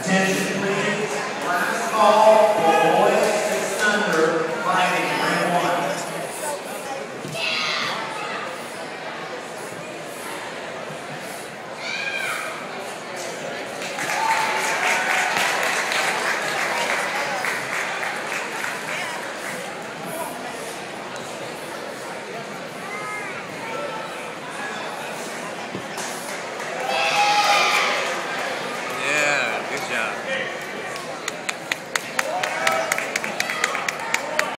Attention, please. Last call.